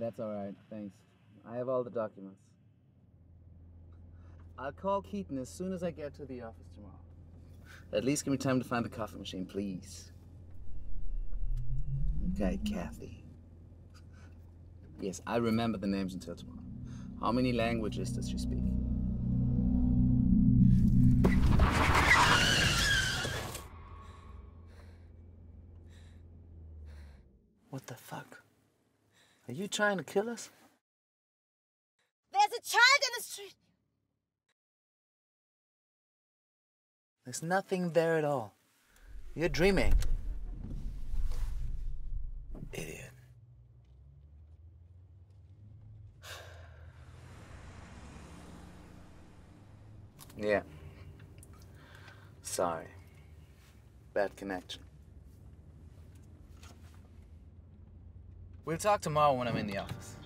that's all right. Thanks. I have all the documents. I'll call Keaton as soon as I get to the office tomorrow. At least give me time to find the coffee machine, please. Okay, Kathy. Yes, I remember the names until tomorrow. How many languages does she speak? Trying to kill us? There's a child in the street. There's nothing there at all. You're dreaming. Idiot. Yeah. Sorry. Bad connection. We'll talk tomorrow when I'm in the office.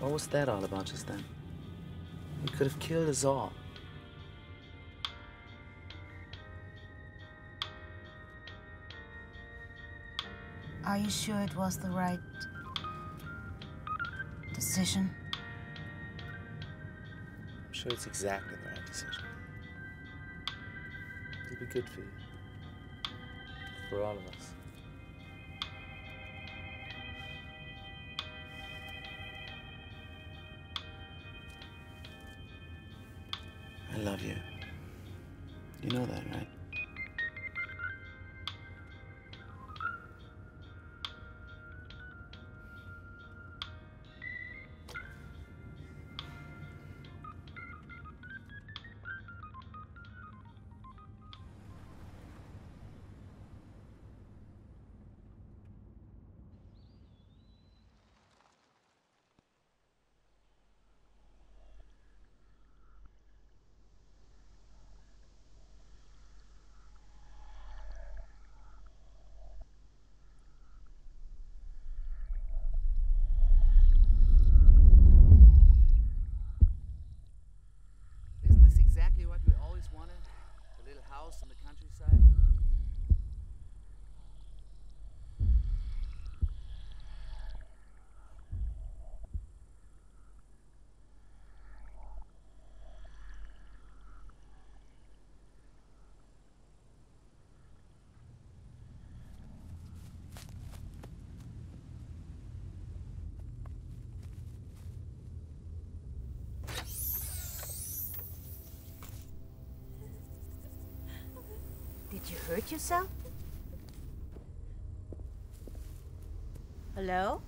What was that all about just then? You could have killed us all. Are you sure it was the right decision? I'm sure it's exactly the right decision. It'll be good for you. For all of us. I love you. You know that, right? Hurt yourself? Hello?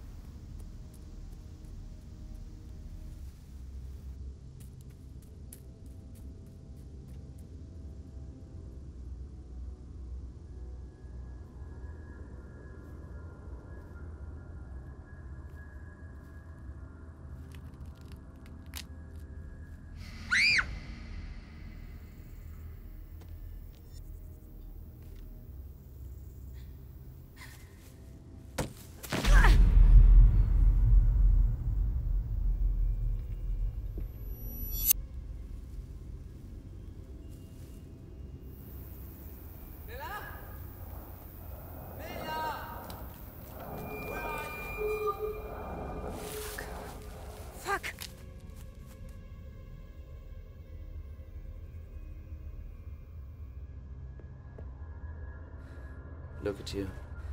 Look at you.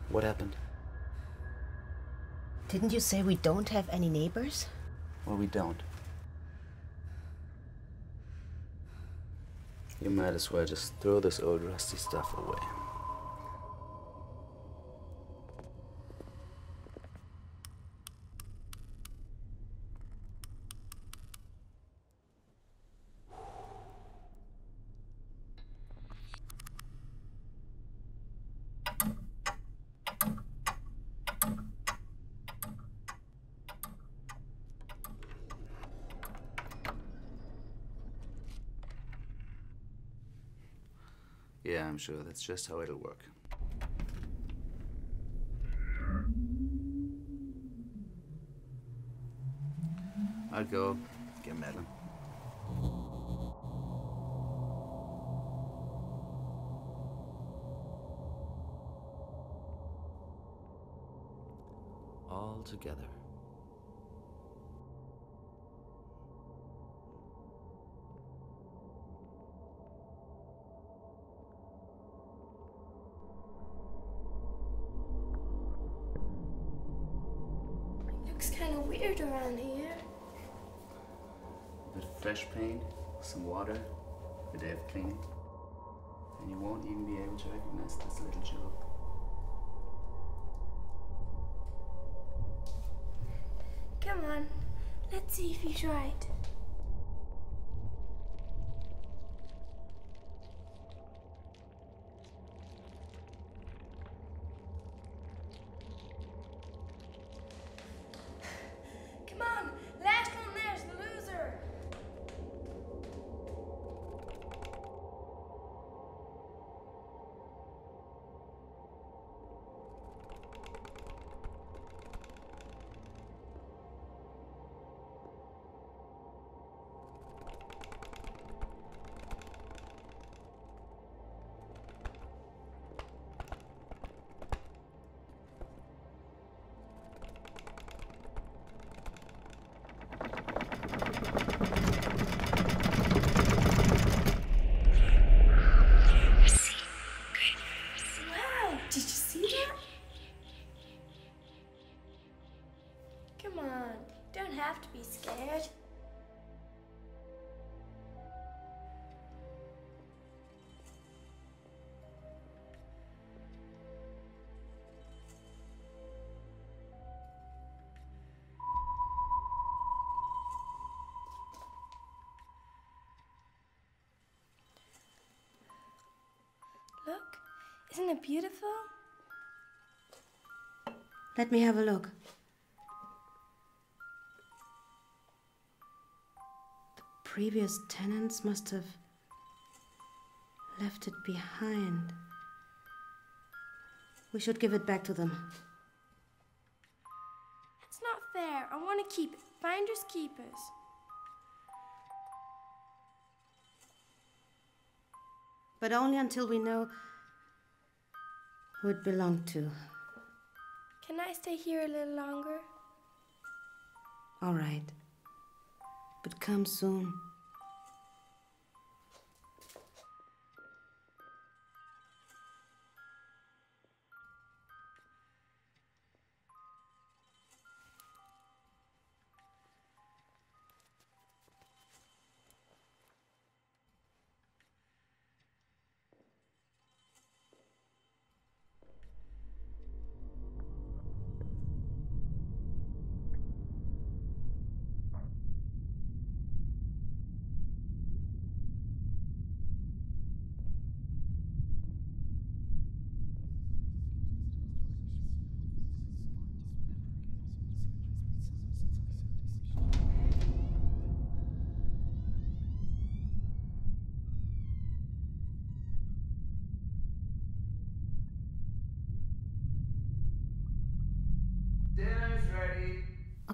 What happened? Didn't you say we don't have any neighbors? Well, we don't. You might as well just throw this old rusty stuff away. Sure that's just how it'll work. I'll go get Madleine. All together. Fresh paint, some water, a day of cleaning, and you won't even be able to recognize this little jewel. Come on, let's see if he's right. Look, isn't it beautiful? Let me have a look. The previous tenants must have left it behind. We should give it back to them. It's not fair. I want to keep it. Finders keepers. But only until we know who it belonged to. Can I stay here a little longer? All right. But come soon.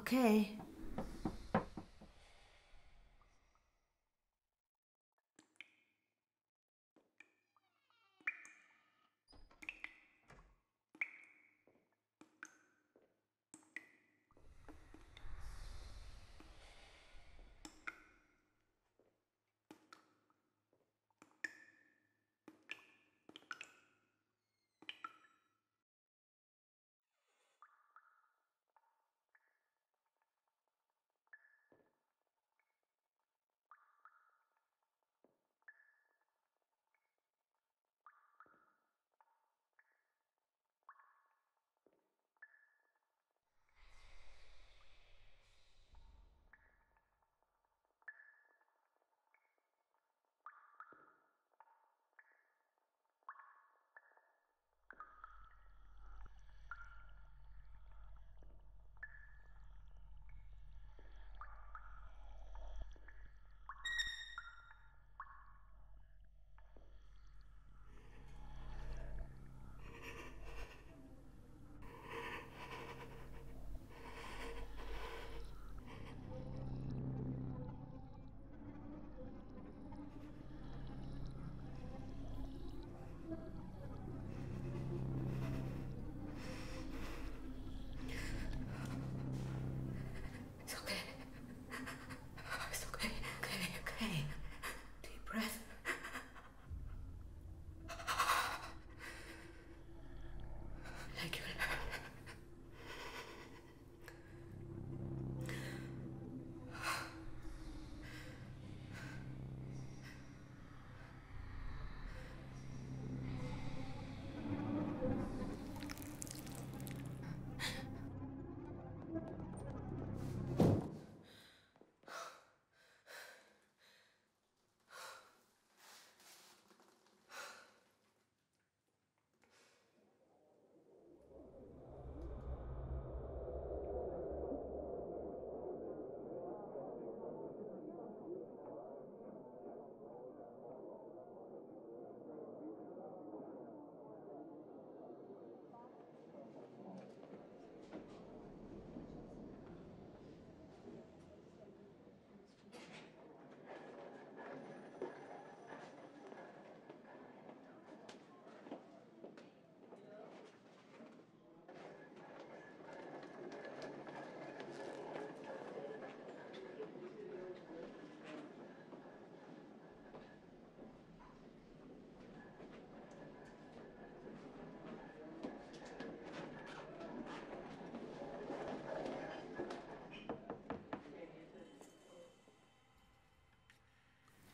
Okay.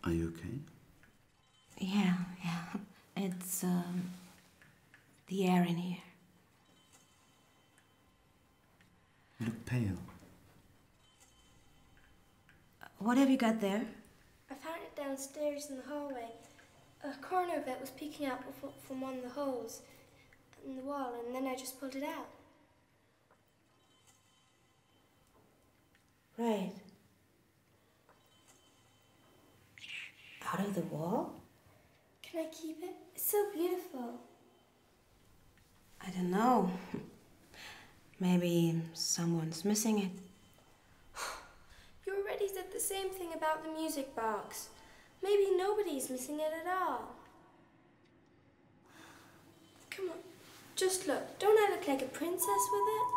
Are you okay? Yeah, yeah. It's um, the air in here. You look pale. What have you got there? I found it downstairs in the hallway. A corner of it was peeking out from one of the holes in the wall, and then I just pulled it out. Right. Out of the wall? Can I keep it? It's so beautiful. I don't know. Maybe someone's missing it. You already said the same thing about the music box. Maybe nobody's missing it at all. Come on, just look. Don't I look like a princess with it?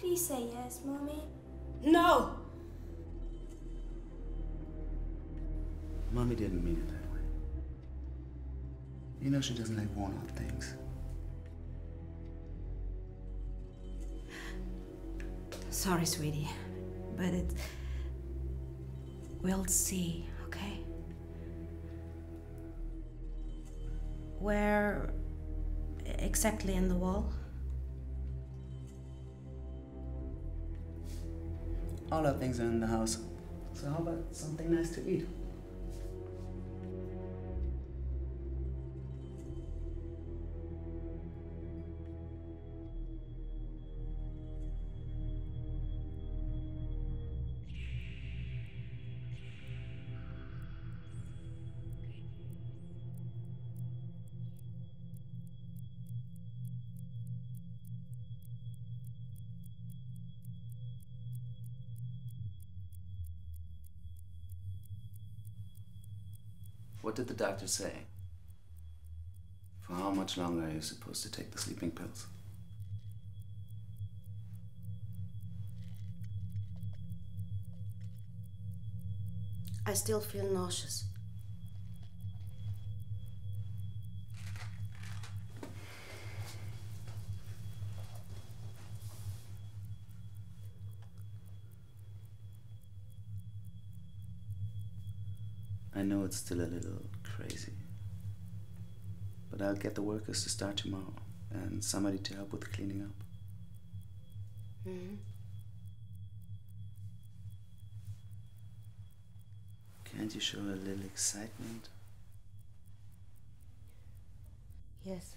Please say yes, Mommy. No! Mommy didn't mean it that way. You know she doesn't like worn out things. Sorry, sweetie. But it. We'll see, okay? Where exactly in the wall? All our things are in the house. So how about something nice to eat? Doctor say? For how much longer are you supposed to take the sleeping pills? I still feel nauseous. I know it's still a little crazy. But I'll get the workers to start tomorrow and somebody to help with cleaning up. hmm Can't you show a little excitement? Yes.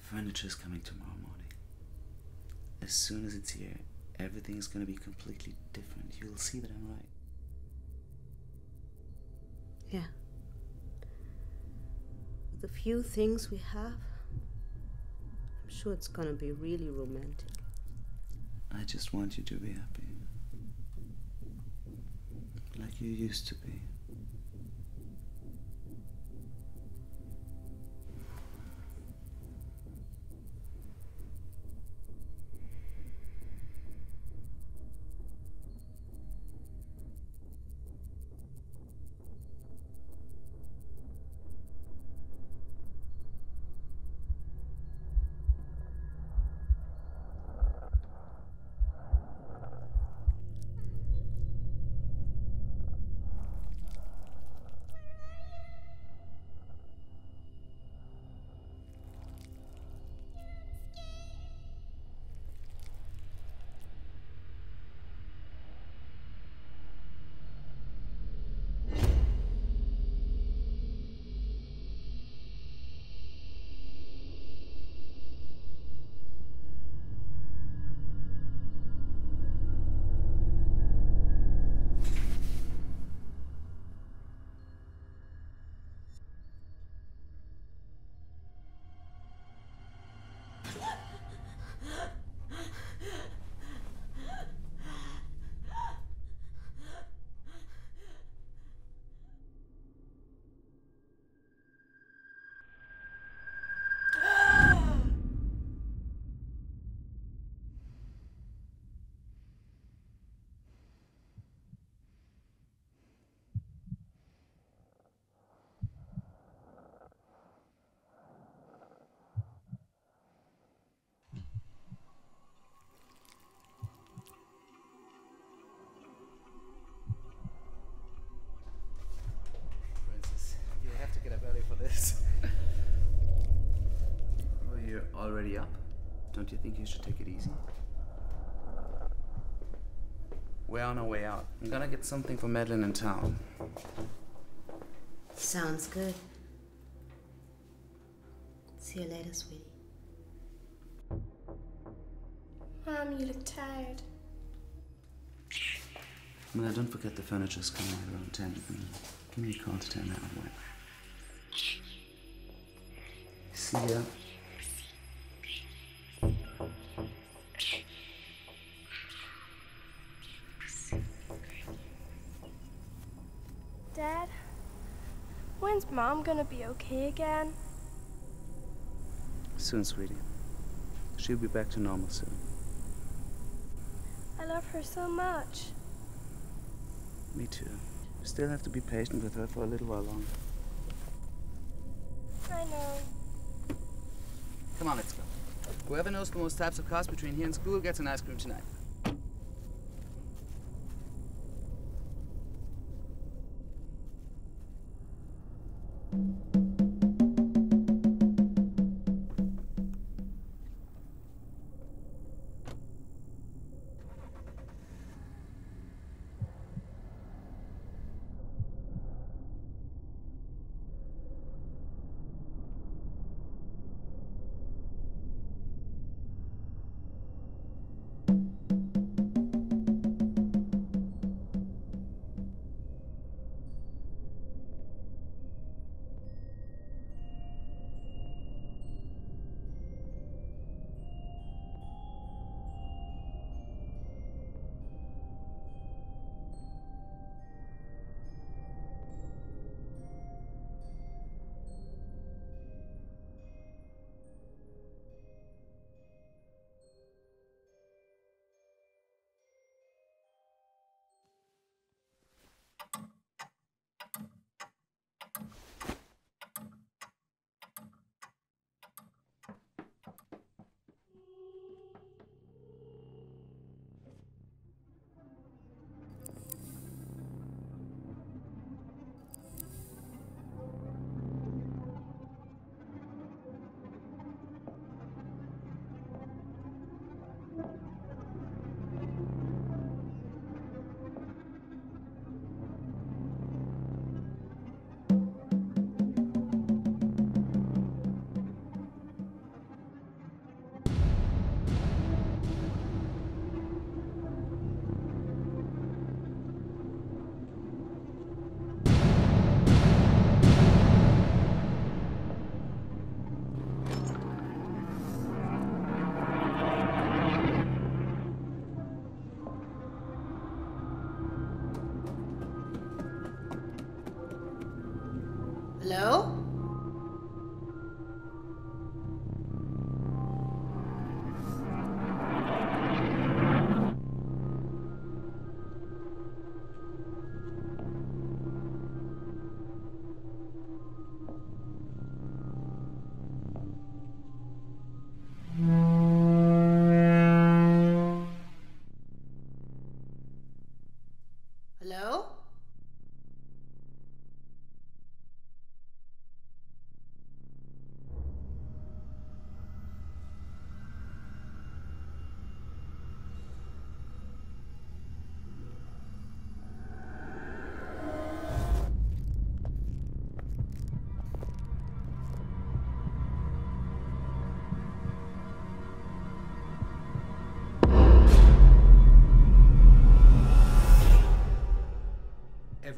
Furniture's coming tomorrow morning. As soon as it's here, everything's gonna be completely different. You'll see that I'm right. Yeah. The few things we have, I'm sure it's gonna be really romantic. I just want you to be happy. Like you used to be. Hurry up? Don't you think you should take it easy? We're on our way out. I'm gonna get something for Madleine in town. Sounds good. See you later, sweetie. Mom, you look tired. Mother, don't forget the furniture's coming around 10. Give me a call to turn that one. See ya. Gonna be okay again? Soon, sweetie. She'll be back to normal soon. I love her so much. Me too. We still have to be patient with her for a little while longer. I know. Come on, let's go. Whoever knows the most types of cars between here and school gets an ice cream tonight.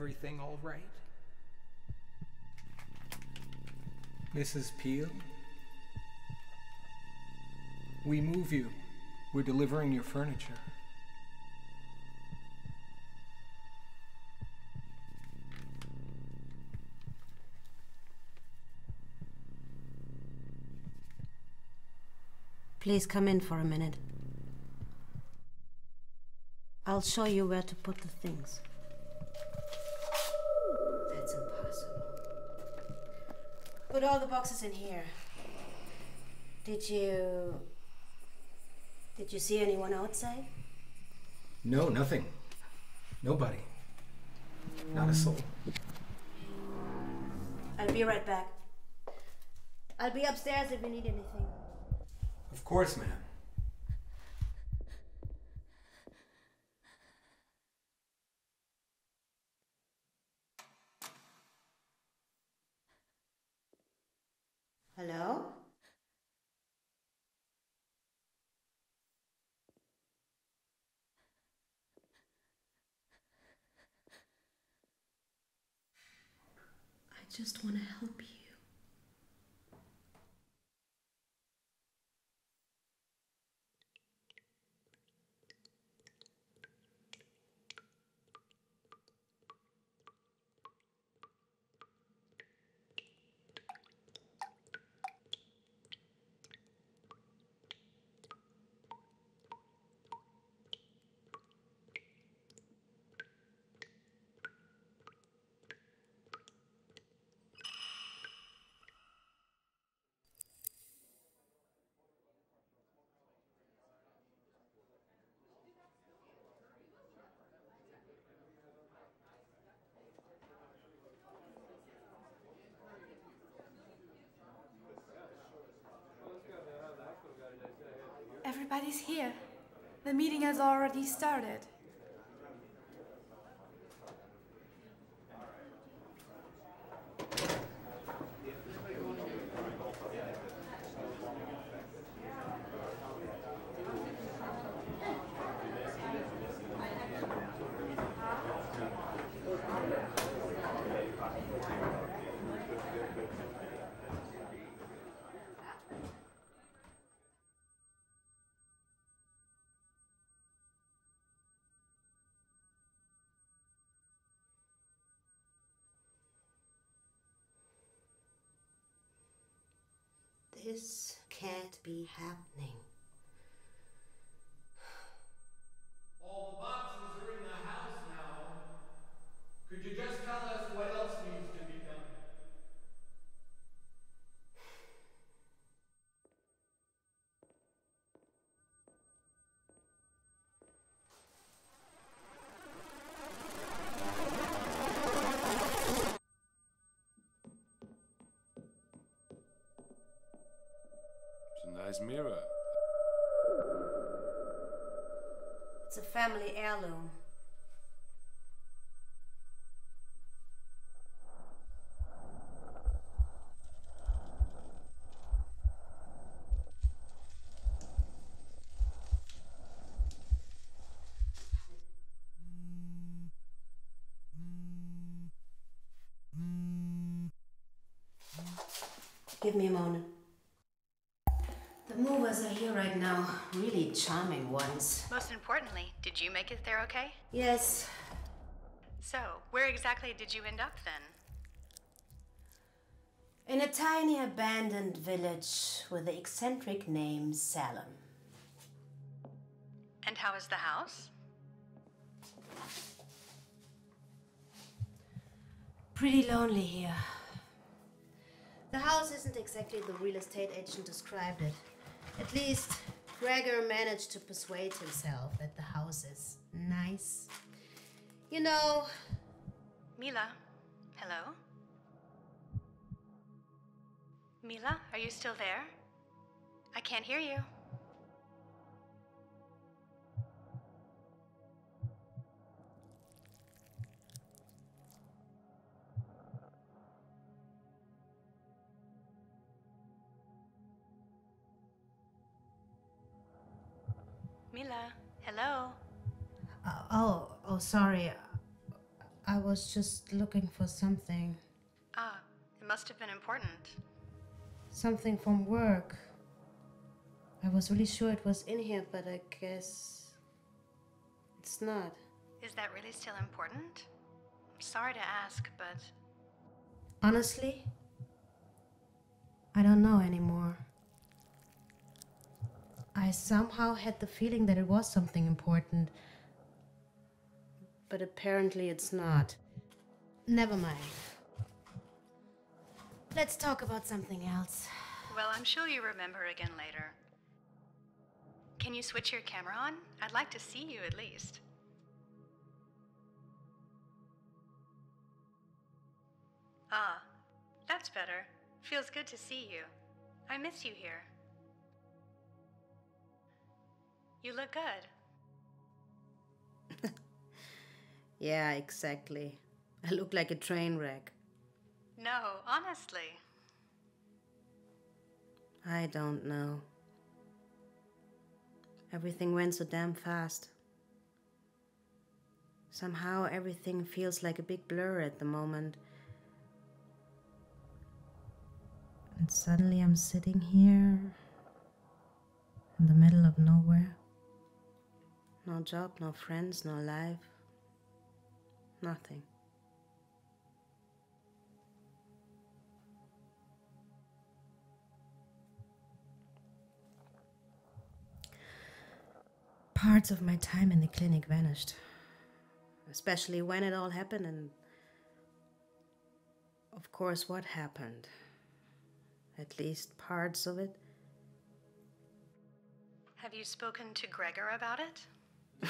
Everything all right? Mrs. Peel? We move you. We're delivering your furniture. Please come in for a minute. I'll show you where to put the things. Put all the boxes in here. Did you. Did you see anyone outside? No, nothing. Nobody. Not a soul. I'll be right back. I'll be upstairs if you need anything. Of course, ma'am. Hello? I just want to help you. Everybody's here. The meeting has already started. This can't be happening. Mirror. It's a family heirloom. Give me a moment. Right now. Really charming ones. Most importantly, did you make it there okay? Yes, So, where exactly did you end up then? in a tiny abandoned village with the eccentric name Salem. And how is the house? Pretty lonely here. The house isn't exactly the real estate agent described it. At least, Gregor managed to persuade himself that the house is nice. You know, Milla? Hello? Milla, are you still there? I can't hear you. Hello? uh, oh, oh, sorry. I was just looking for something. Ah, it must have been important. Something from work. I was really sure it was in here, but I guess it's not. Is that really still important? I'm sorry to ask, but Honestly, I don't know anymore. I somehow had the feeling that it was something important, but apparently it's not. Never mind. Let's talk about something else. well, I'm sure you remember again later. Can you switch your camera on? I'd like to see you at least. Ah, that's better. Feels good to see you. I miss you here. You look good. Yeah, exactly. I look like a train wreck. No, honestly. I don't know. Everything went so damn fast. Somehow everything feels like a big blur at the moment. And suddenly I'm sitting here in the middle of nowhere. No job, no friends, no life. Nothing. Parts of my time in the clinic vanished. Especially when it all happened, and of course, what happened. At least parts of it. Have you spoken to Gregor about it?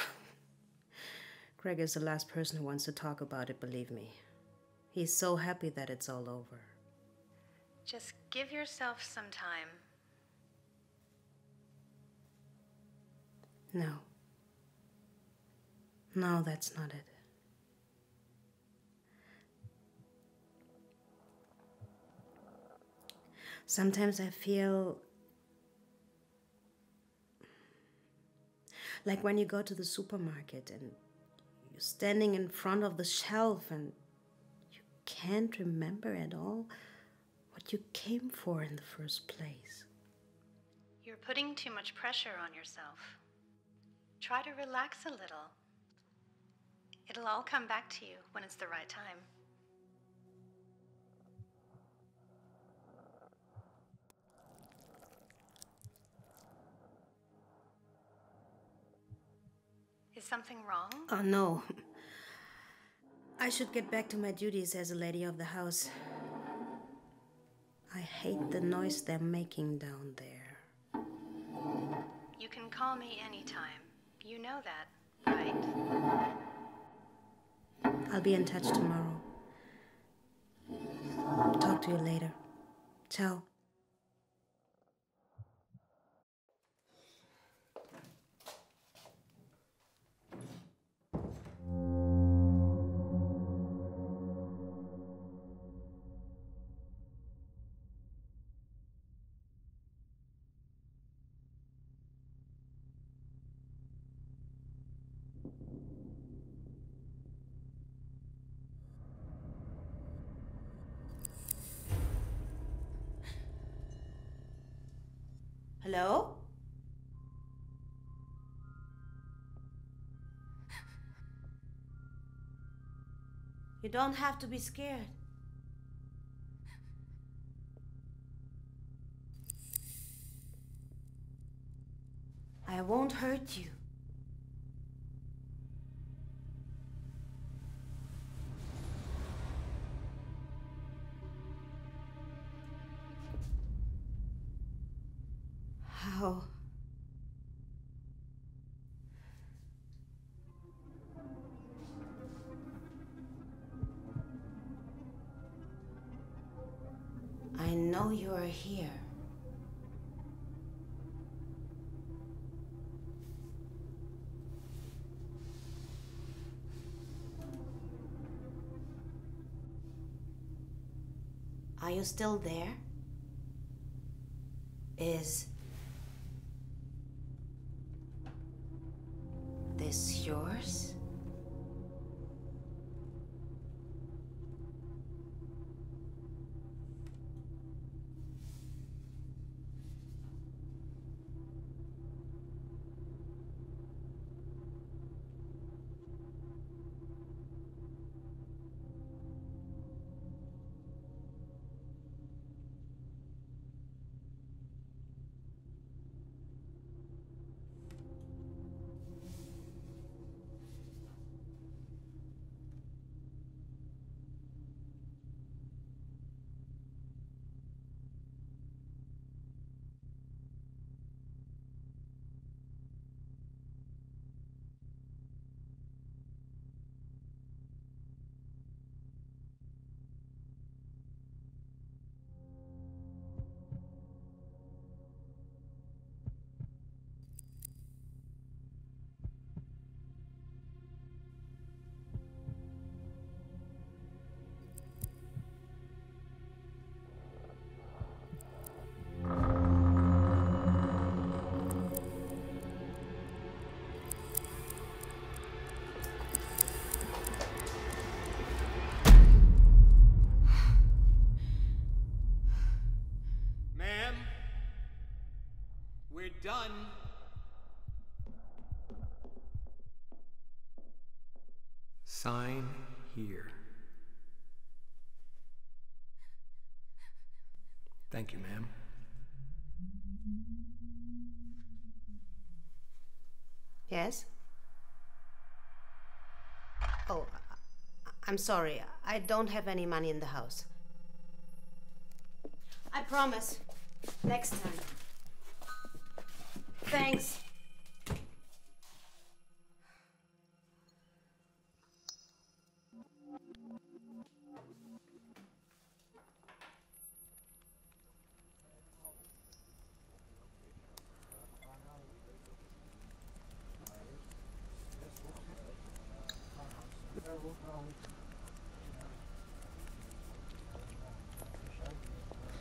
Greg is the last person who wants to talk about it, believe me. He's so happy that it's all over. Just give yourself some time. No. No, that's not it. Sometimes I feel like when you go to the supermarket and you're standing in front of the shelf and you can't remember at all what you came for in the first place. You're putting too much pressure on yourself. Try to relax a little. It'll all come back to you when it's the right time. Something wrong? Oh no. I should get back to my duties as a lady of the house. I hate the noise they're making down there. You can call me anytime. You know that, right? I'll be in touch tomorrow. Talk to you later. Ciao. Hello? You don't have to be scared. I won't hurt you. Here. Are you still there? Is done. Sign here. Thank you, ma'am. Yes? Oh, I'm sorry. I don't have any money in the house. I promise. Next time. Thanks.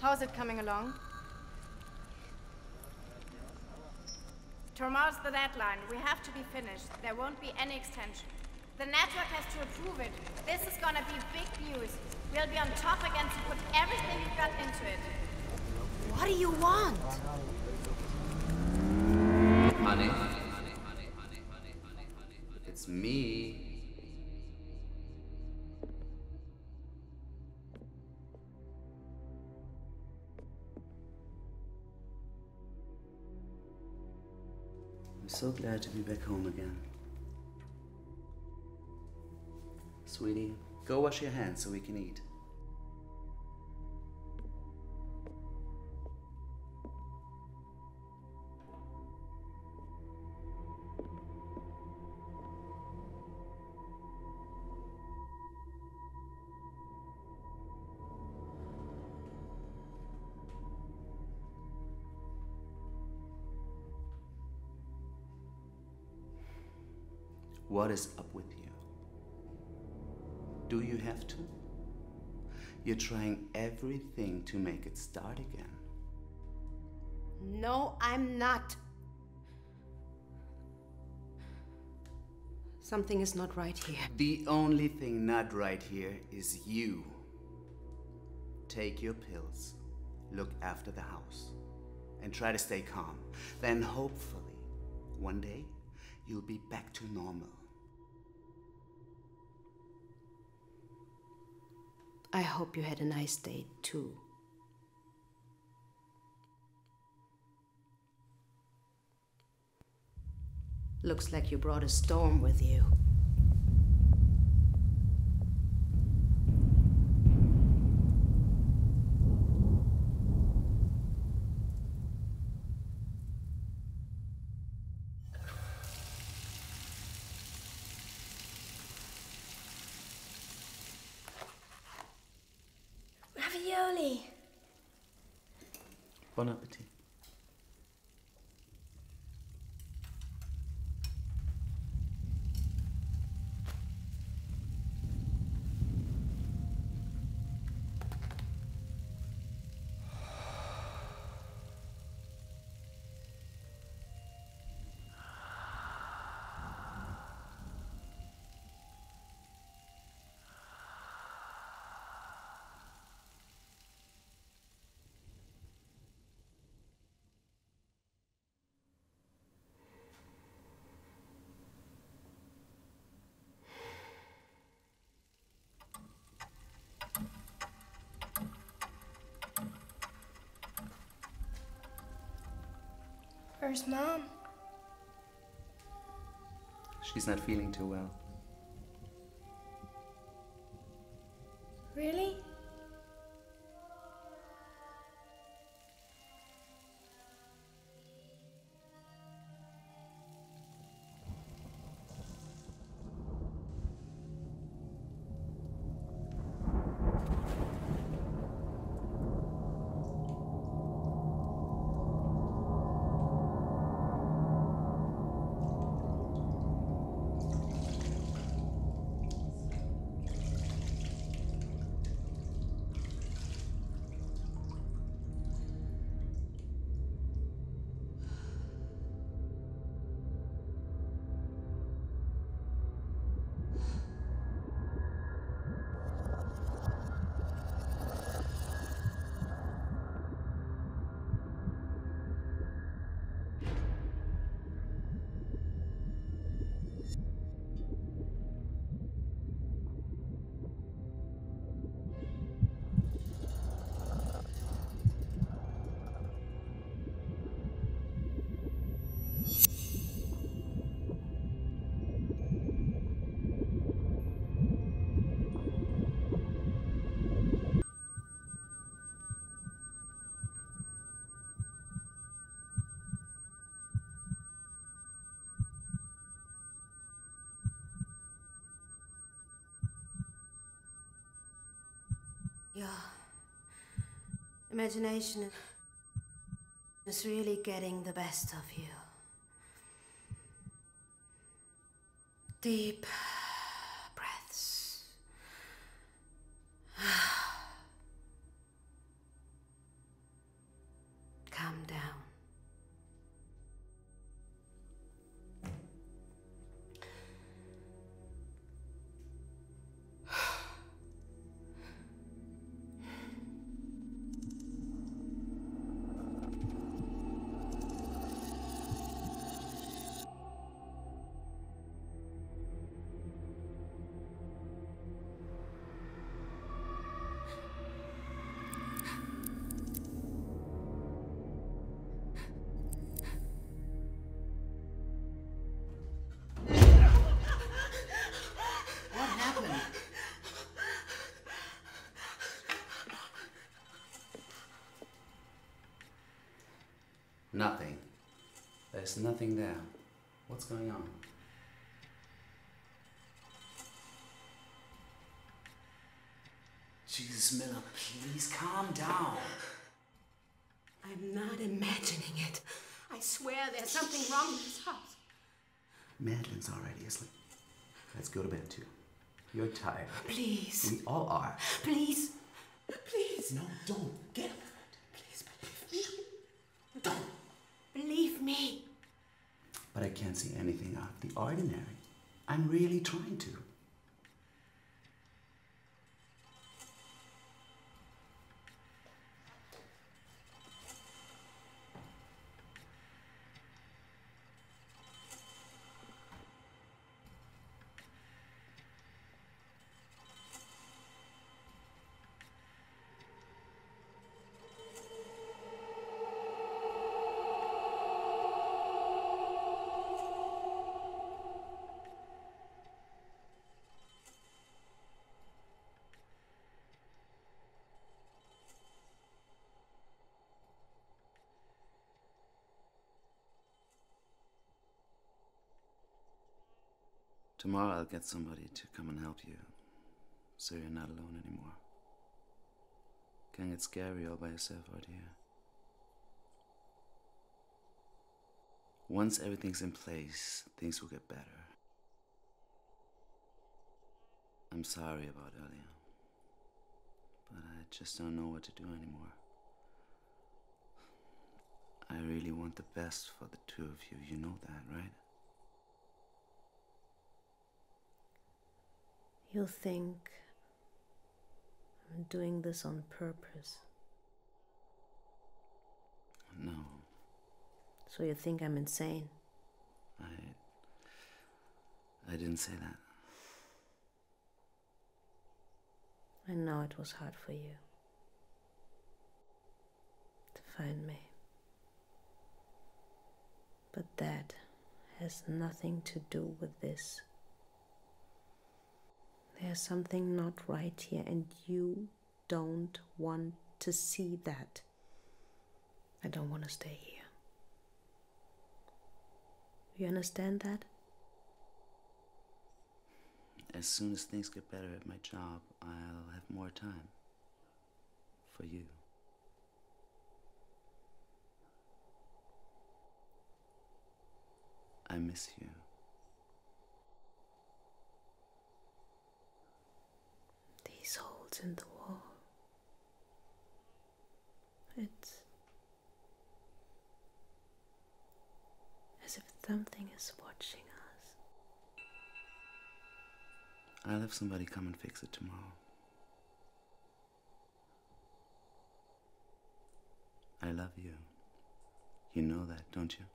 How's it coming along? Tomorrow's the deadline. We have to be finished. There won't be any extension. The network has to approve it. This is gonna be big news. We'll be on top again to put everything we've got into it. What do you want? Honey. It's me. So glad to be back home again. Sweetie, go wash your hands so we can eat. What is up with you? Do you have to? You're trying everything to make it start again. No, I'm not. Something is not right here. The only thing not right here is you. Take your pills, look after the house, and try to stay calm. Then, hopefully, one day, you'll be back to normal. I hope you had a nice day, too. Looks like you brought a storm with you. Ravioli. Bon appetit. Where's Mom? She's not feeling too well. Your imagination is really getting the best of you. Deep There's nothing there. What's going on? Jesus, Milla, please calm down. I'm not imagining it. I swear there's something wrong with this house. Madleine's already asleep. Let's go to bed too. You're tired. Please. We all are. Please. Please. No, don't. Get up. Please believe me. Don't. Believe me. But I can't see anything out the ordinary. I'm really trying to. Tomorrow I'll get somebody to come and help you. So you're not alone anymore. Can get scary all by yourself out here. Once everything's in place, things will get better. I'm sorry about earlier, but I just don't know what to do anymore. I really want the best for the two of you. You know that, right? You think I'm doing this on purpose. No, So you think I'm insane? I. I didn't say that. I know it was hard for you to find me. But that has nothing to do with this. There's something not right here, and you don't want to see that. I don't want to stay here. You understand that? As soon as things get better at my job, I'll have more time. For you. I miss you. These holes in the wall. It's as if something is watching us. I'll have somebody come and fix it tomorrow. I love you. You know that, don't you?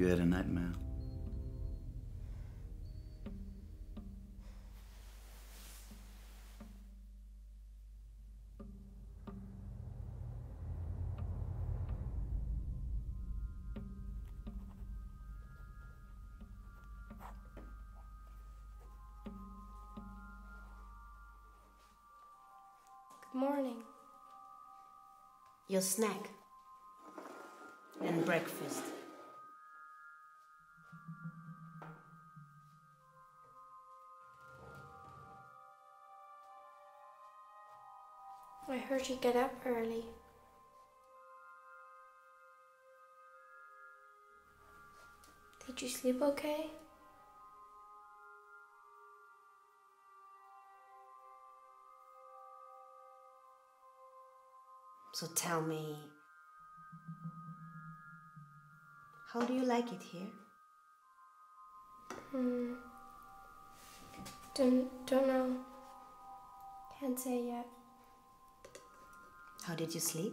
You had a nightmare? Good morning. Your snack. And breakfast. Heard you get up early. Did you sleep okay? So tell me, how do you like it here? Hmm. Don't, don't know. Can't say yet. How did you sleep?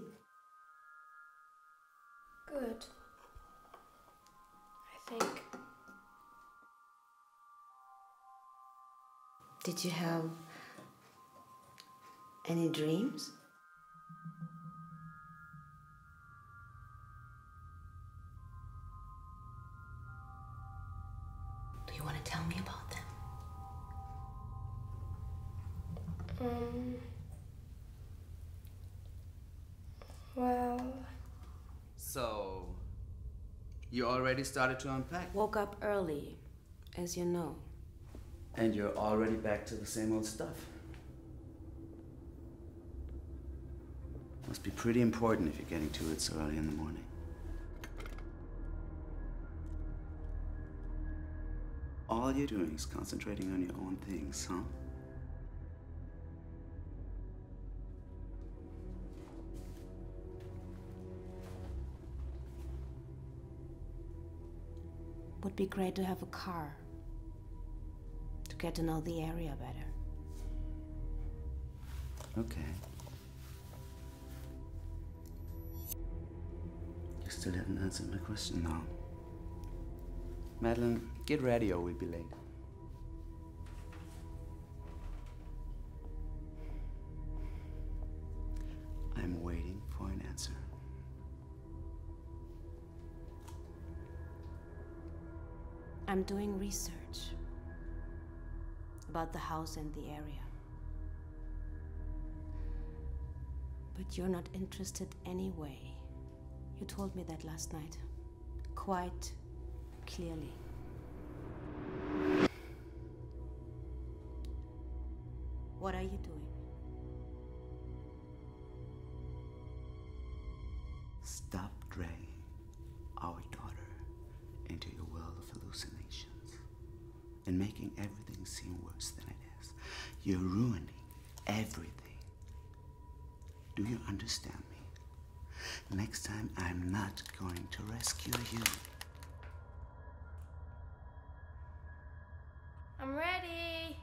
Good. I think. Did you have any dreams? Already started to unpack? Woke up early, as you know. And you're already back to the same old stuff. Must be pretty important if you're getting to it so early in the morning. All you're doing is concentrating on your own things, huh? Would be great to have a car to get to know the area better. Okay. You still haven't answered my question, though. Madleine, get ready or we'll be late. Doing research about the house and the area. But you're not interested anyway. You told me that last night. Quite clearly. What are you and making everything seem worse than it is. You're ruining everything. Do you understand me? Next time, I'm not going to rescue you. I'm ready.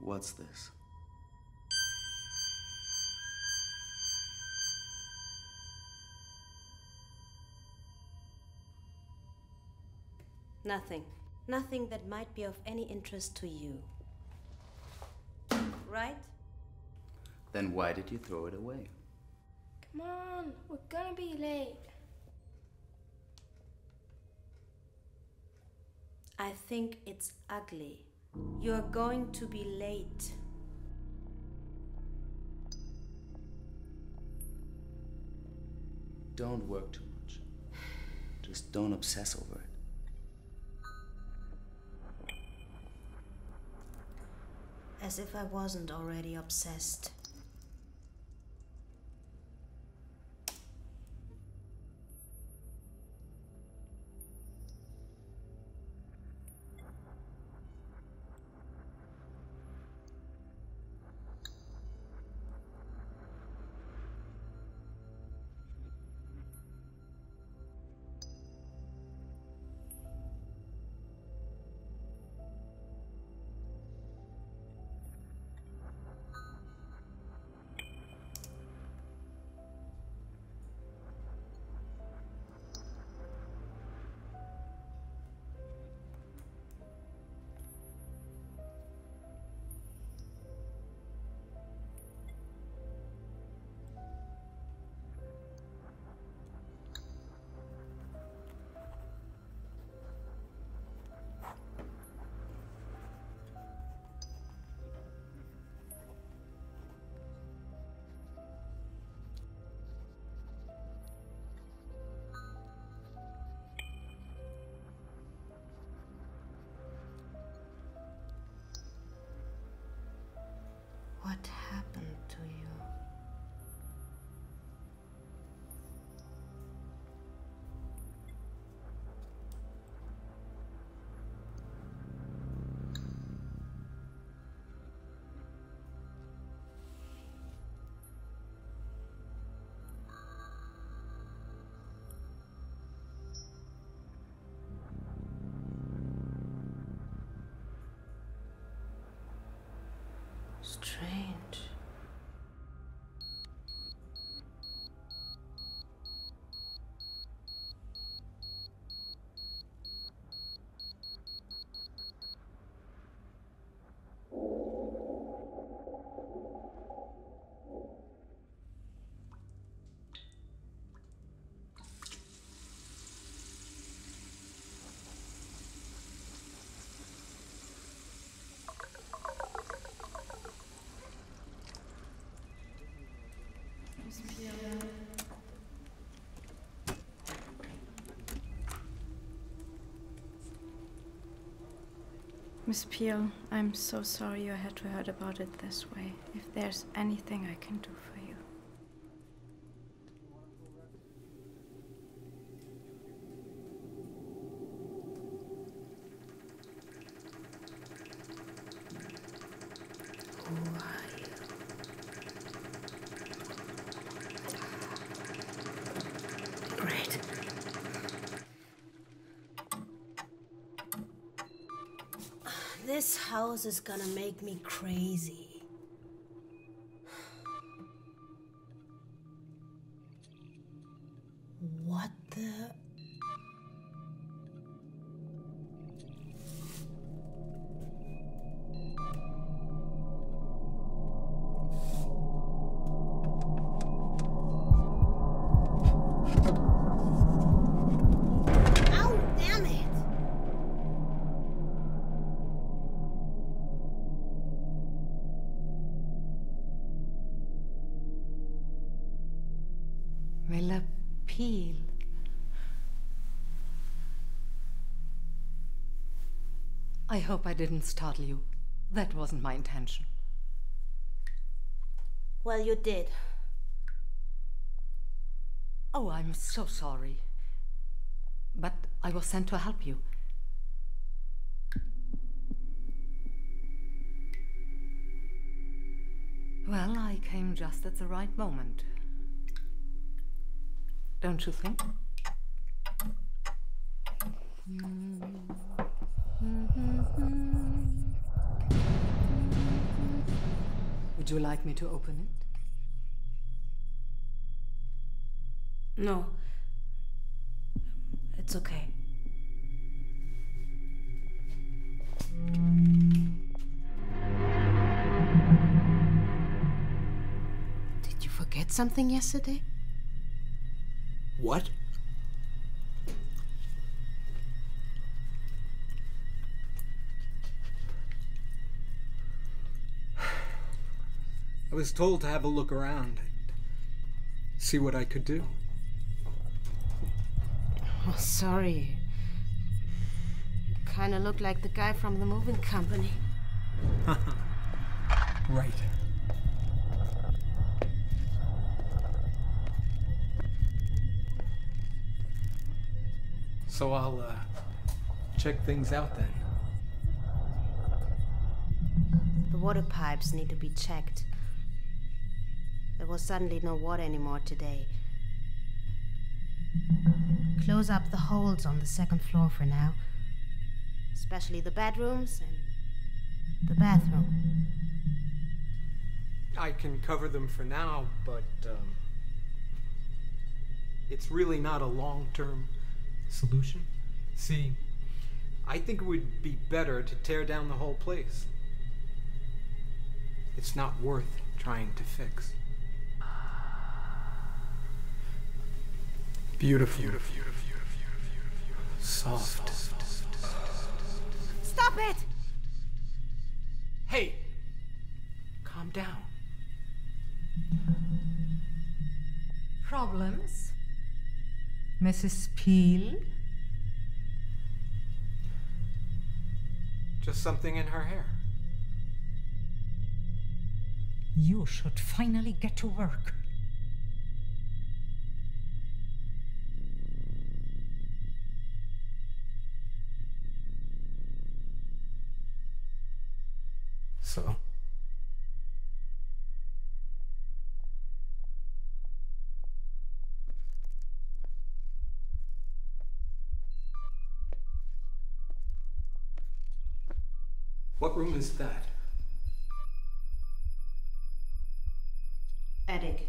What's this? Nothing. Nothing that might be of any interest to you. Right? Then why did you throw it away? Come on, we're gonna be late. I think it's ugly. You're going to be late. Don't work too much. Just don't obsess over it. As if I wasn't already obsessed. Strange. Miss Peel, I'm so sorry you had to heard about it this way. If there's anything I can do for you. Who are you? Great. This house is gonna make me crazy. Hope I didn't startle you. That wasn't my intention. Well, you did. Oh, I'm so sorry. But I was sent to help you. Well, I came just at the right moment. Don't you think? Hmm. Mm. Would you like me to open it? No. It's okay. Did you forget something yesterday? What? I was told to have a look around and see what I could do. Oh, sorry. You kind of look like the guy from the moving company. right. So I'll uh, check things out then. The water pipes need to be checked. There was suddenly no water anymore today. Close up the holes on the second floor for now, especially the bedrooms and the bathroom. I can cover them for now, but um, it's really not a long term solution. See, I think it would be better to tear down the whole place. It's not worth trying to fix. Beautiful. Beautiful. Soft. Stop it! Hey! Calm down. Problems? Mrs. Peel? Just something in her hair. You should finally get to work. So? What room is that? attic.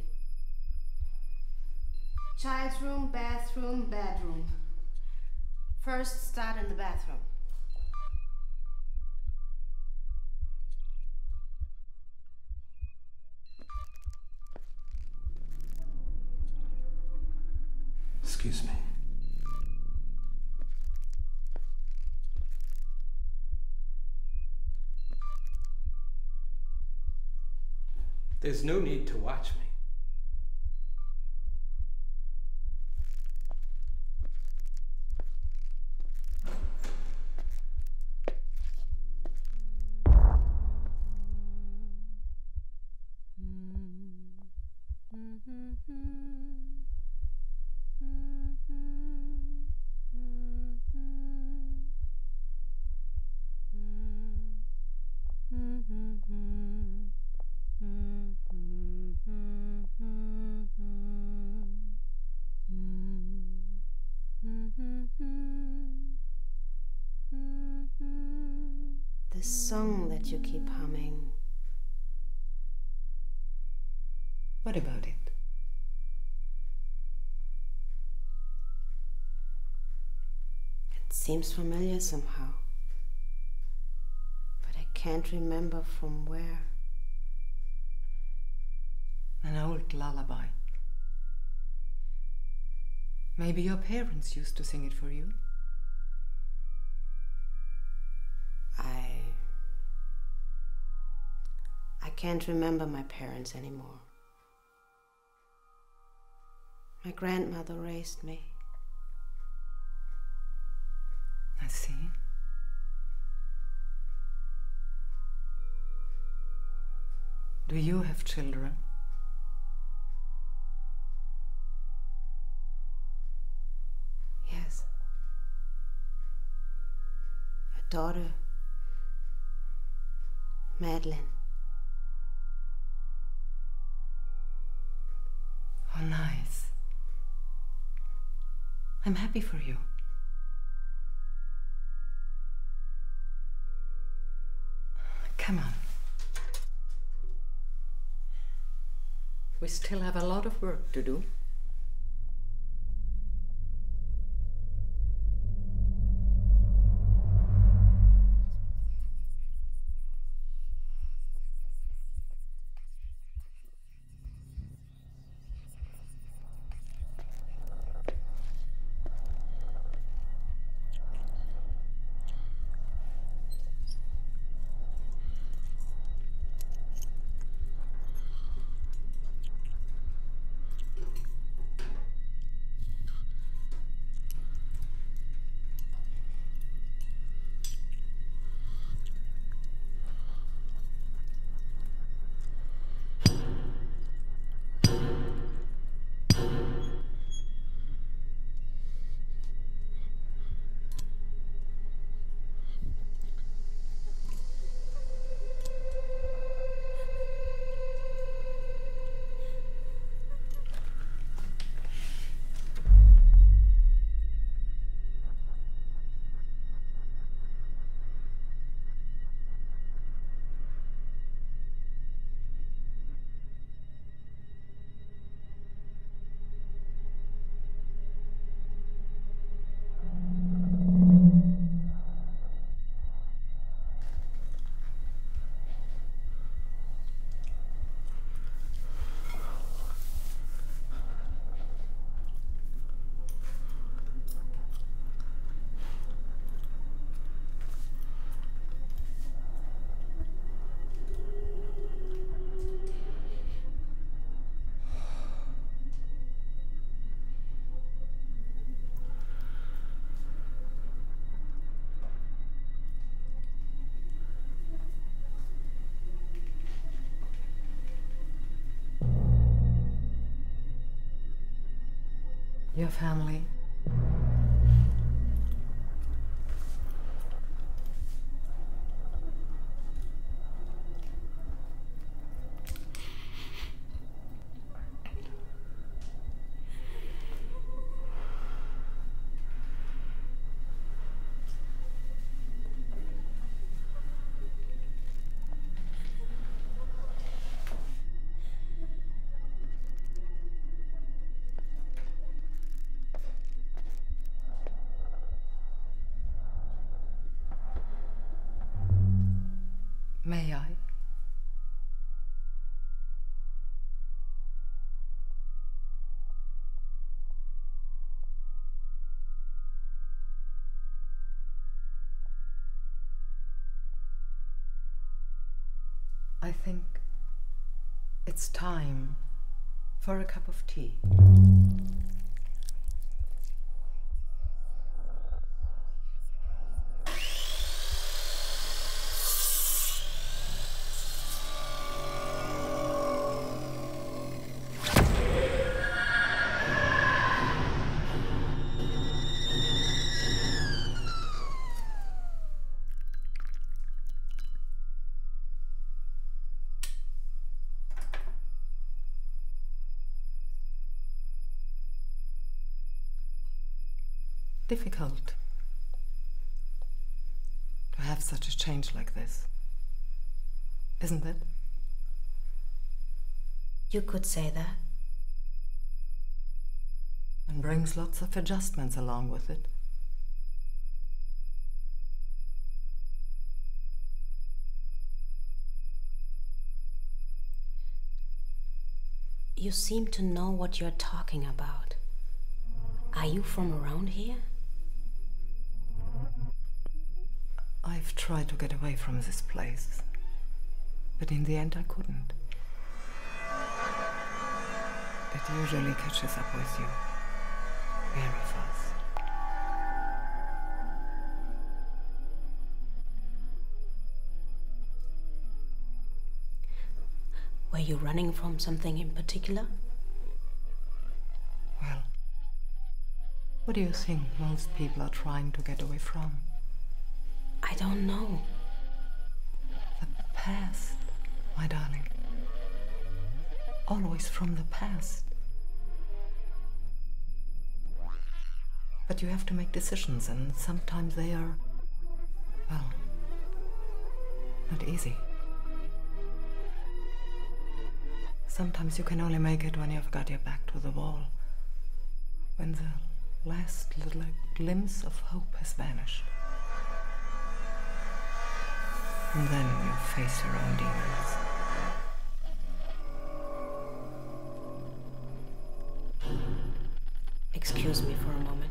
Child's room, bathroom, bedroom. First, start in the bathroom. There's no need to watch me. Seems familiar somehow. But I can't remember from where. An old lullaby. Maybe your parents used to sing it for you? I. I can't remember my parents anymore. My grandmother raised me. Do you have children? Yes. A daughter. Madleine. Oh, nice. I'm happy for you. Come on. We still have a lot of work to do. Your family. I think it's time for a cup of tea. Difficult to have such a change like this. Isn't it? You could say that. And brings lots of adjustments along with it. You seem to know what you're talking about. Are you from around here? I've tried to get away from this place, but in the end I couldn't. It usually catches up with you very fast. Were you running from something in particular? Well, what do you think most people are trying to get away from? I don't know. The past, my darling. Always from the past. But you have to make decisions, and sometimes they are, well, not easy. Sometimes you can only make it when you've got your back to the wall. When the last little glimpse of hope has vanished. And then you face own demons. Excuse me for a moment.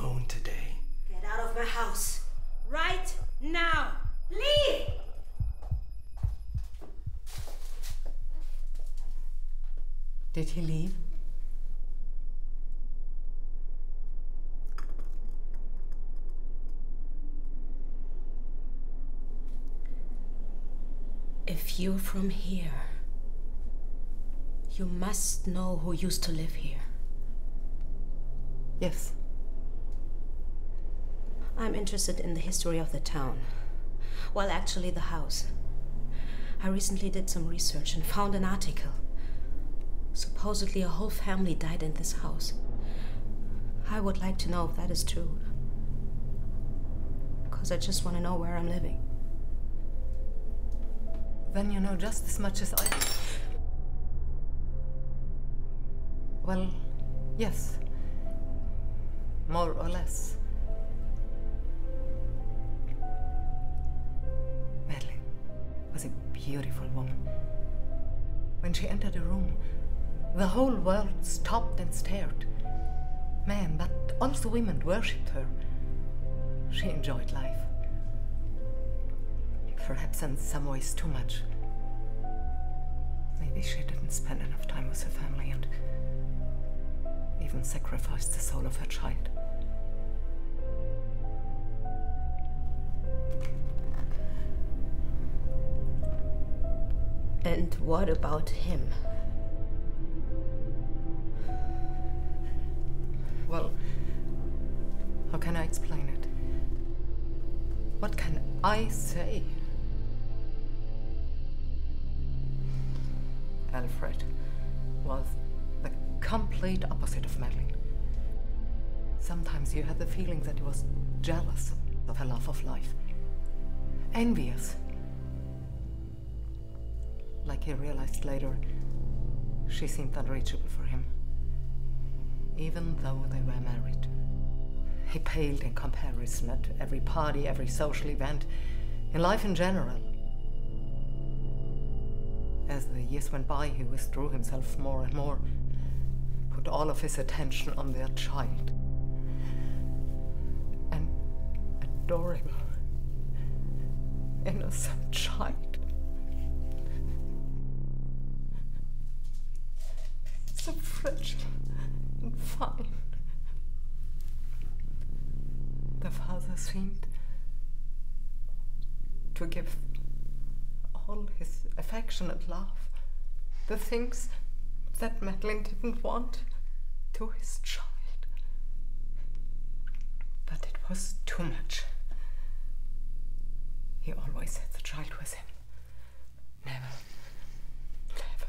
Alone today. Get out of my house. Right now. Leave! Did he leave? If you're from here, you must know who used to live here. Yes. I'm interested in the history of the town. Well, actually, the house. I recently did some research and found an article. Supposedly, a whole family died in this house. I would like to know if that is true. Because I just want to know where I'm living. Then you know just as much as I do. Well, yes. More or less. Was a beautiful woman. When she entered a room, the whole world stopped and stared. Men, but also women, worshipped her. She enjoyed life. Perhaps in some ways too much. Maybe she didn't spend enough time with her family and even sacrificed the soul of her child. And what about him? Well, how can I explain it? What can I say? Alfred was the complete opposite of Madeline. Sometimes you had the feeling that he was jealous of her love of life, envious. Like he realized later, she seemed unreachable for him, even though they were married. He paled in comparison at every party, every social event, in life in general. As the years went by, he withdrew himself more and more, put all of his attention on their child. An adorable, innocent child. And fine. The father seemed to give all his affectionate love, the things that Madeline didn't want, to his child. But it was too much. He always had the child with him. Never,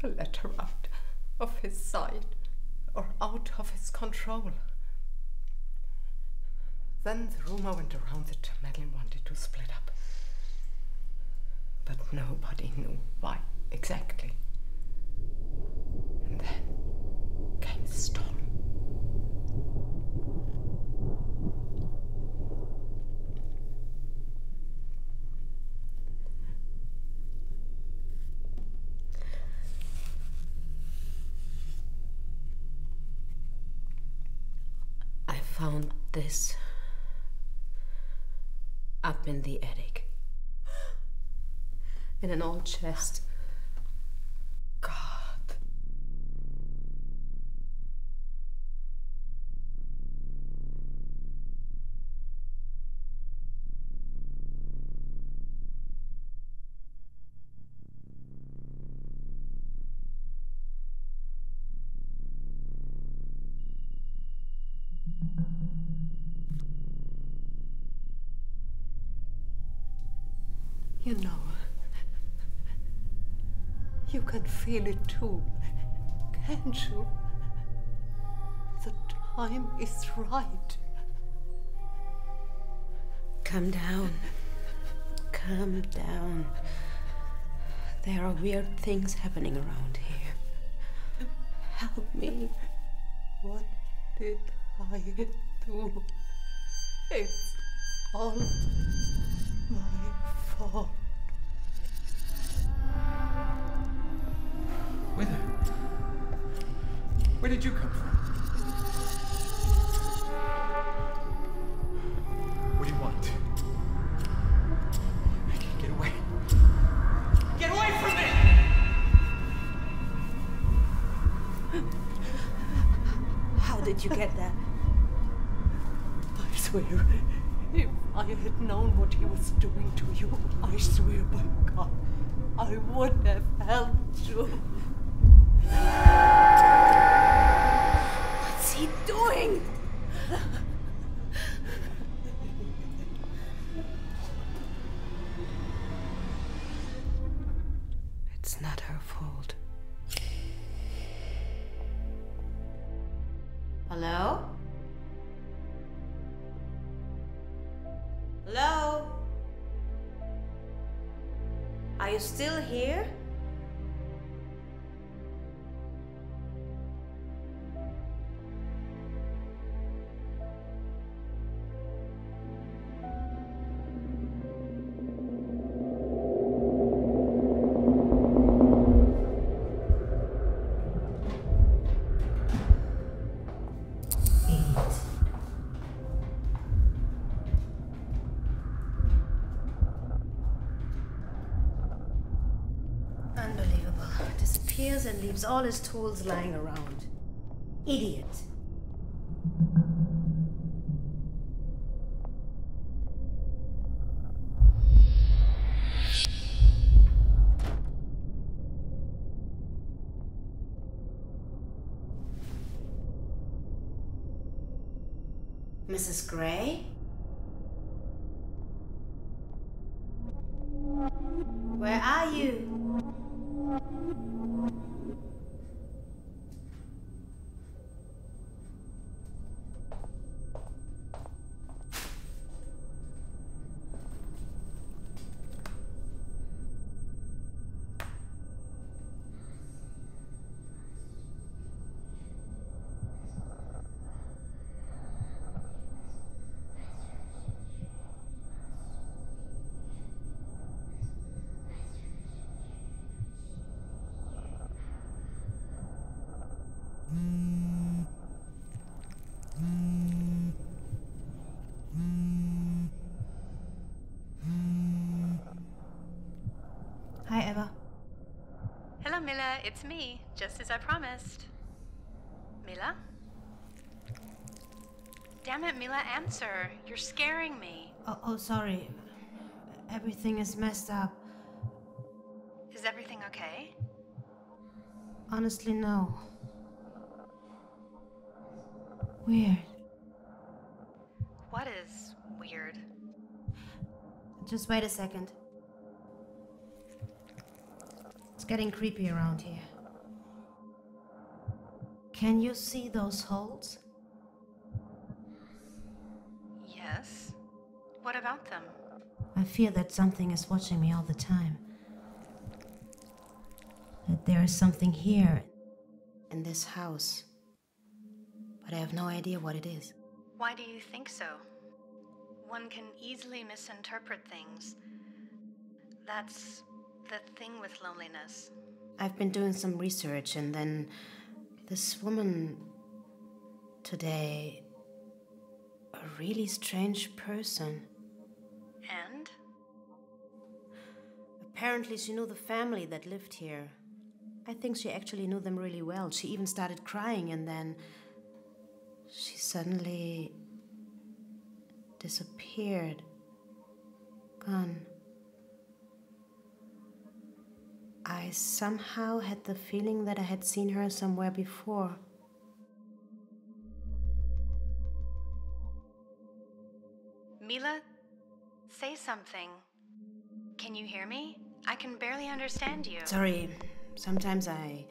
never let her out of his sight or out of his control. Then the rumor went around that Madeline wanted to split up. But nobody knew why exactly. And then came the storm. I found this up in the attic. In an old chest. You can feel it too, can't you? The time is right. Calm down. Calm down. There are weird things happening around here. Help me. What did I do? It's all my fault. Where did you come from? What do you want? Get away. Get away from me! How did you get there? I swear, if I had known what he was doing to you, I swear by God, I would have helped you. He doing? Leaves all his tools lying around. Idiot. Eva. Hello, Milla. It's me, just as I promised. Milla? Damn it, Milla, answer. You're scaring me. Oh, oh, sorry. Everything is messed up. Is everything okay? Honestly, no. Weird. What is weird? Just wait a second. Getting creepy around here. Can you see those holes? Yes. What about them? I fear that something is watching me all the time. That there is something here in this house. But I have no idea what it is. Why do you think so? One can easily misinterpret things. That's the thing with loneliness. I've been doing some research and then this woman today, a really strange person. And? Apparently, she knew the family that lived here. I think she actually knew them really well. She even started crying and then she suddenly disappeared. Gone. I somehow had the feeling that I had seen her somewhere before. Milla, say something. Can you hear me? I can barely understand you. Sorry, sometimes I.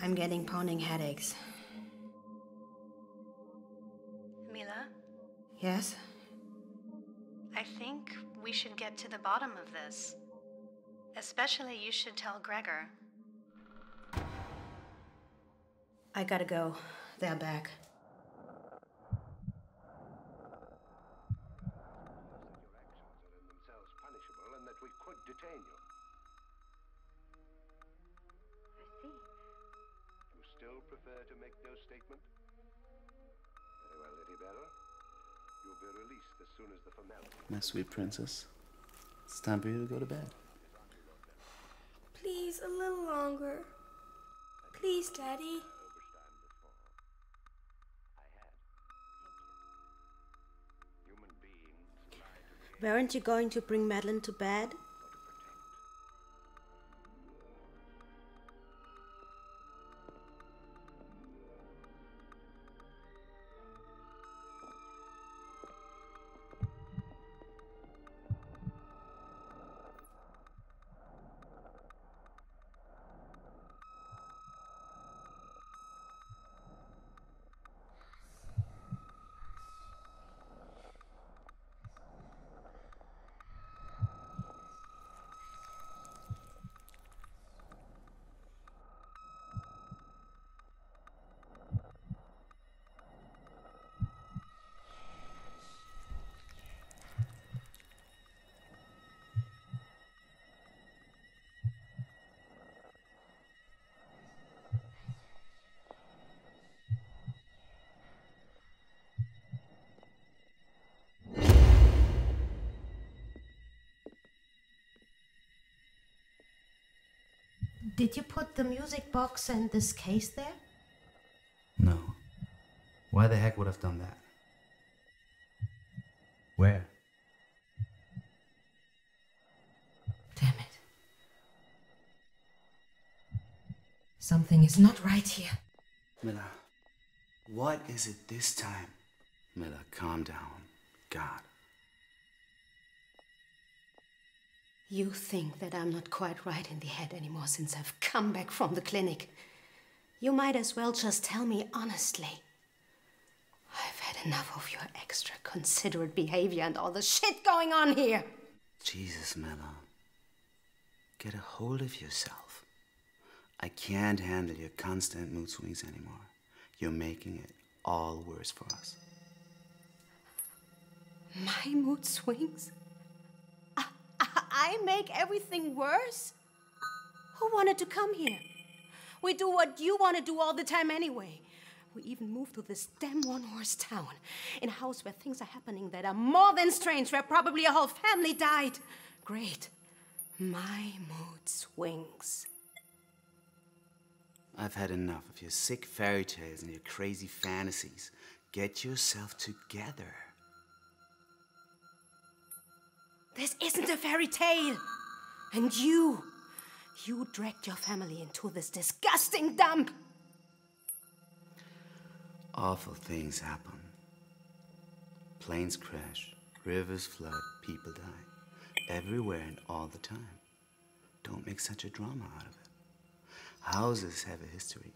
I'm getting pounding headaches. Milla, Yes? I think we should get to the bottom of this. Especially, you should tell Gregor. I gotta go. They're back. themselves punishable and that we could detain you. I see. You still prefer to make no statement? Very well, Lady Beryl. You'll be released as soon as the formality. My sweet princess, it's time for you to go to bed. Please, a little longer. Please, Daddy. Weren't you going to bring Madleine to bed? Did you put the music box and this case there? No. Why the heck would I have done that? Where? Damn it. Something is not right here. Milla, what is it this time? Milla, calm down. God. You think that I'm not quite right in the head anymore since I've come back from the clinic. You might as well just tell me honestly. I've had enough of your extra considerate behavior and all the shit going on here. Jesus, Milla. Get a hold of yourself. I can't handle your constant mood swings anymore. You're making it all worse for us. My mood swings? I, make everything worse? Who wanted to come here? We do what you want to do all the time anyway. We even moved to this damn one horse town, in a house where things are happening that are more than strange, where probably a whole family died. Great. My mood swings. I've had enough of your sick fairy tales and your crazy fantasies. Get yourself together. This isn't a fairy tale. And you, you dragged your family into this disgusting dump. Awful things happen. Planes crash, rivers flood, people die. Everywhere and all the time. Don't make such a drama out of it. Houses have a history,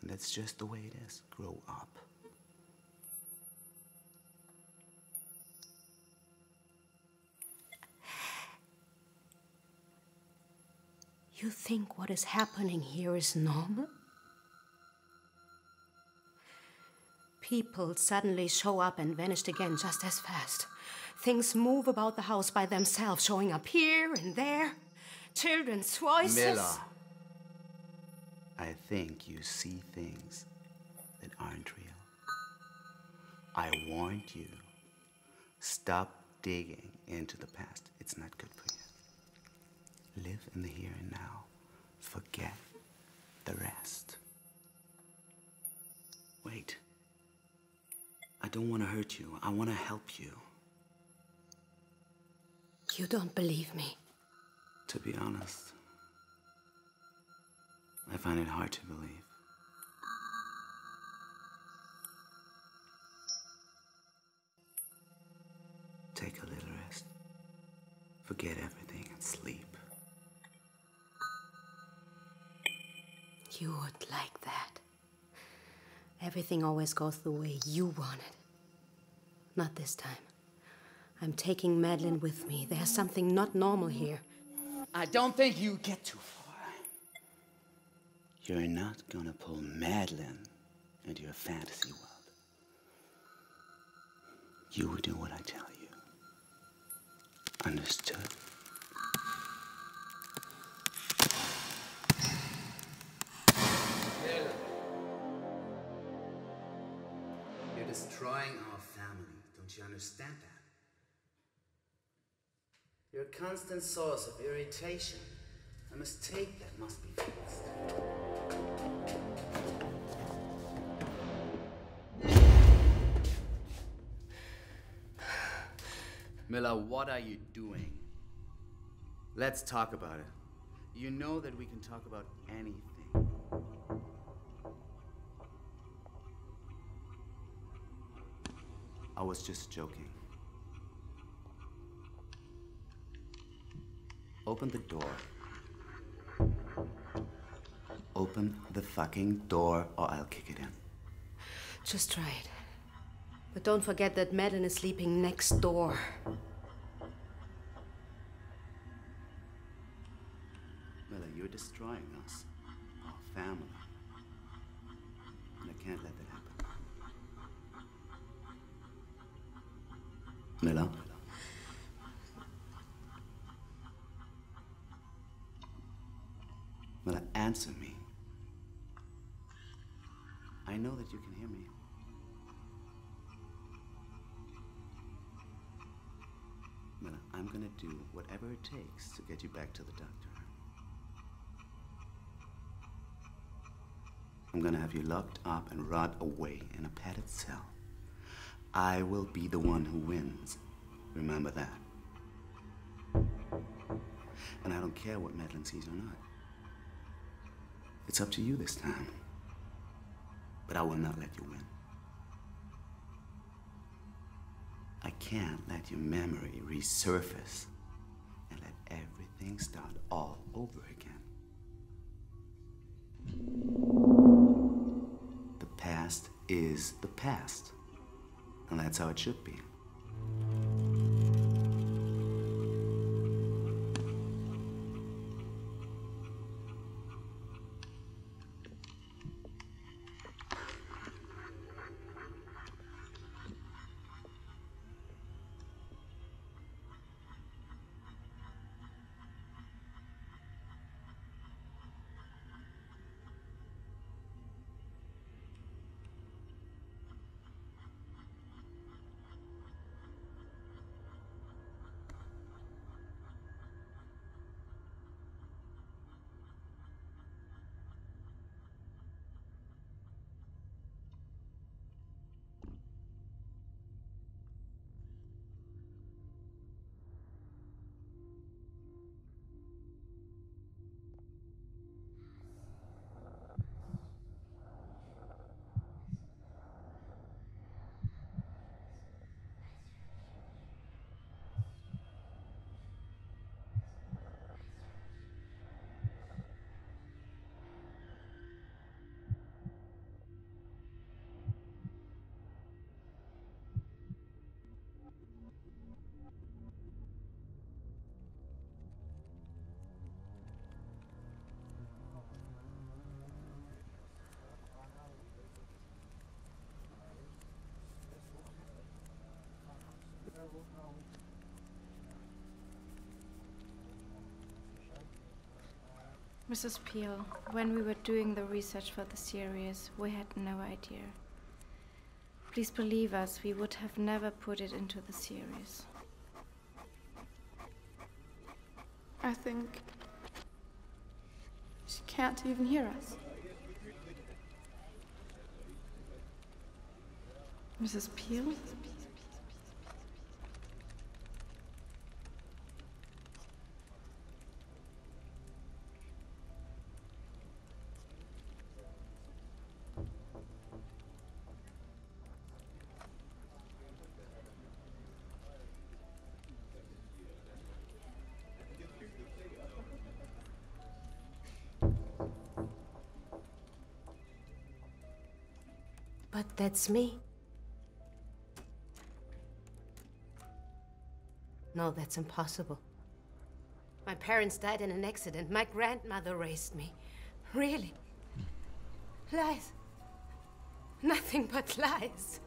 and that's just the way it is. Grow up. You think what is happening here is normal? People suddenly show up and vanished again just as fast. Things move about the house by themselves, showing up here and there. Children's voices. Milla. I think you see things that aren't real. I warned you. Stop digging into the past. It's not good for you. Live in the here and now. Forget the rest. Wait. I don't want to hurt you. I want to help you. You don't believe me. To be honest, I find it hard to believe. Take a little rest. Forget everything and sleep. You would like that. Everything always goes the way you want it. Not this time. I'm taking Madleine with me. There's something not normal here. I don't think you get too far. You're not gonna pull Madleine into your fantasy world. You will do what I tell you. Understood? You understand that? You're a constant source of irritation. A mistake that must be fixed. Milla, what are you doing? Let's talk about it. You know that we can talk about anything. I was just joking. Open the door. Open the fucking door or I'll kick it in. Just try it. But don't forget that Madleine is sleeping next door. Milla, you're destroying us, our family. And I can't let that happen. Milla? Milla, answer me. I know that you can hear me. Milla, I'm gonna do whatever it takes to get you back to the doctor. I'm gonna have you locked up and rot away in a padded cell. I will be the one who wins. Remember that. And I don't care what Madleine sees or not. It's up to you this time. But I will not let you win. I can't let your memory resurface and let everything start all over again. The past is the past, and that's how it should be. Mrs. Peel, when we were doing the research for the series, we had no idea. Please believe us, we would have never put it into the series. I think she can't even hear us. Mrs. Peel? But that's me. No, that's impossible. My parents died in an accident. My grandmother raised me. Really? Lies. Nothing but lies.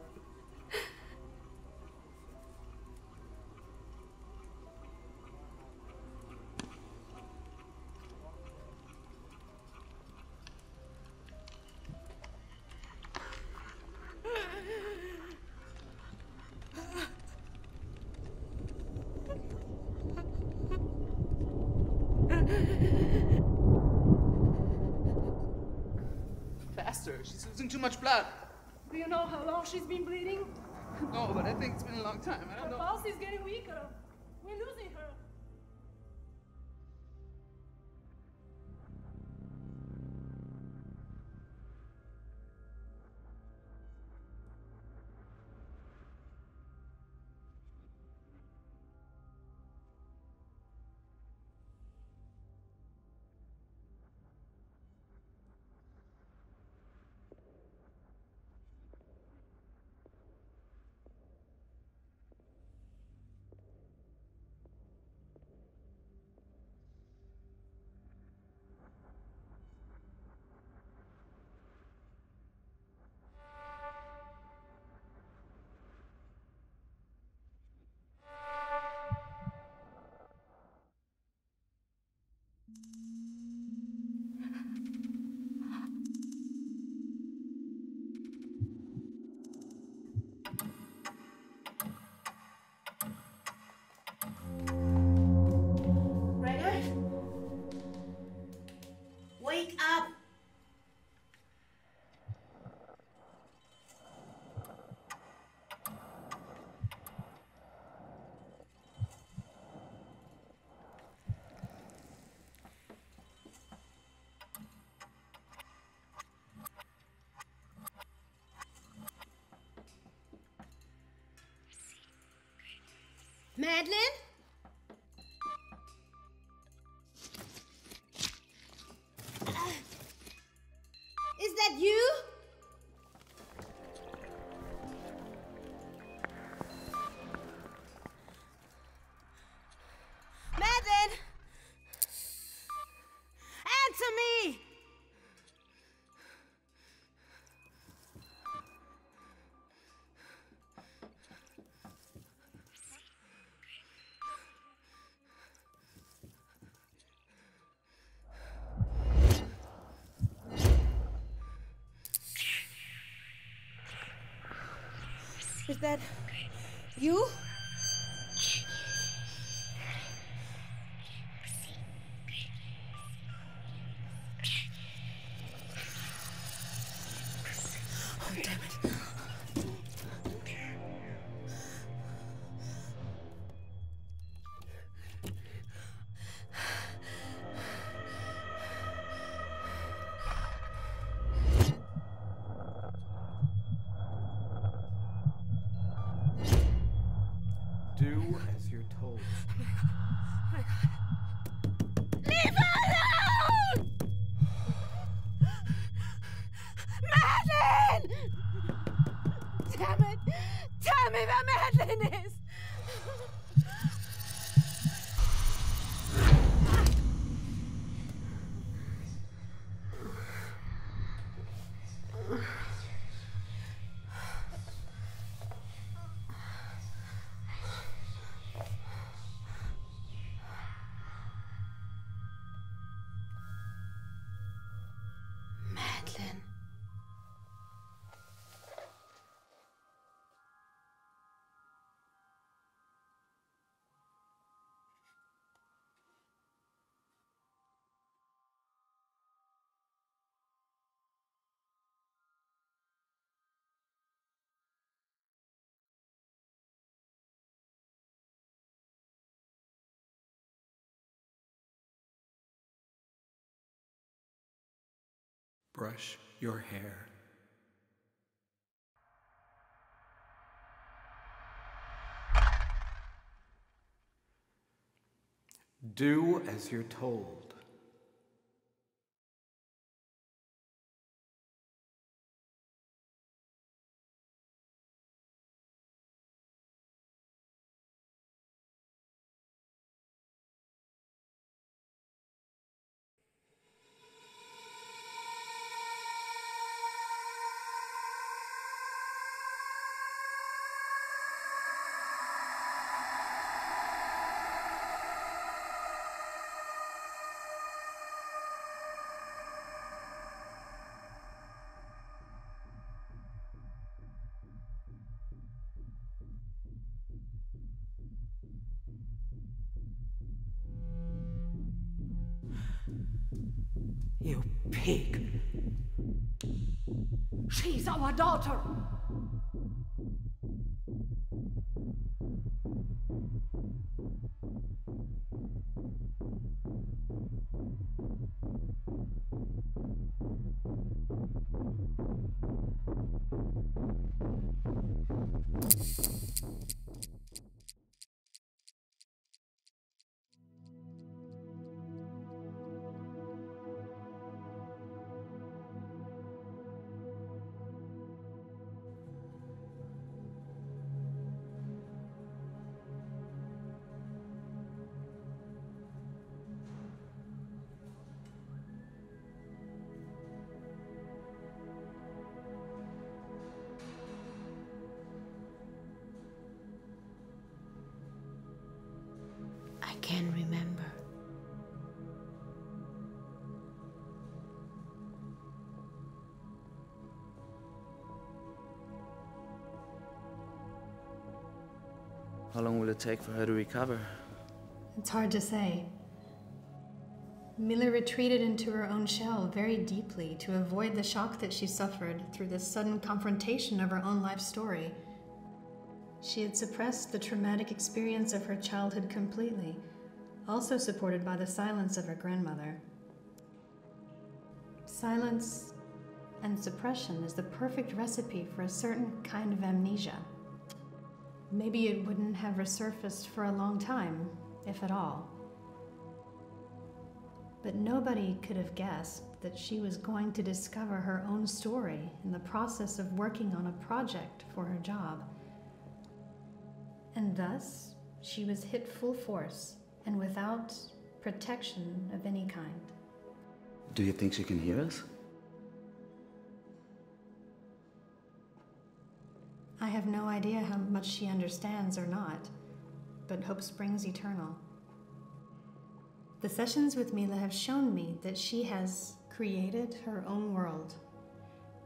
Madleine? Is that you? Brush your hair. Do as you're told. She's How long will it take for her to recover? It's hard to say. Milla retreated into her own shell very deeply to avoid the shock that she suffered through this sudden confrontation of her own life story. She had suppressed the traumatic experience of her childhood completely, also supported by the silence of her grandmother. Silence and suppression is the perfect recipe for a certain kind of amnesia. Maybe it wouldn't have resurfaced for a long time, if at all. But nobody could have guessed that she was going to discover her own story in the process of working on a project for her job. And thus, she was hit full force and without protection of any kind. Do you think she can hear us? I have no idea how much she understands or not, but hope springs eternal. The sessions with Milla have shown me that she has created her own world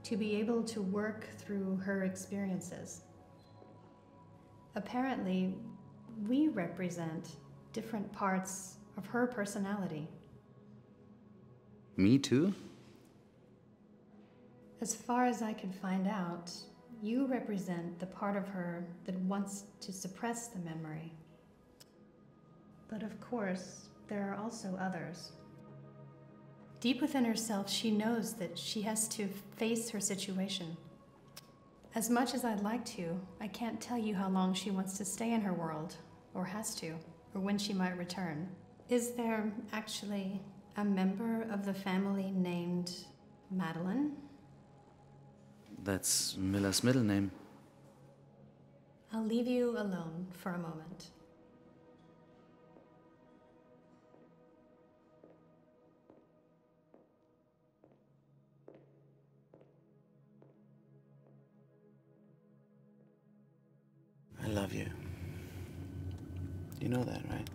to be able to work through her experiences. Apparently, we represent different parts of her personality. Me too? As far as I could find out, you represent the part of her that wants to suppress the memory. But of course, there are also others. Deep within herself, she knows that she has to face her situation. As much as I'd like to, I can't tell you how long she wants to stay in her world, or has to, or when she might return. Is there actually a member of the family named Madleine? That's Milla's middle name. I'll leave you alone for a moment. I love you. You know that, right?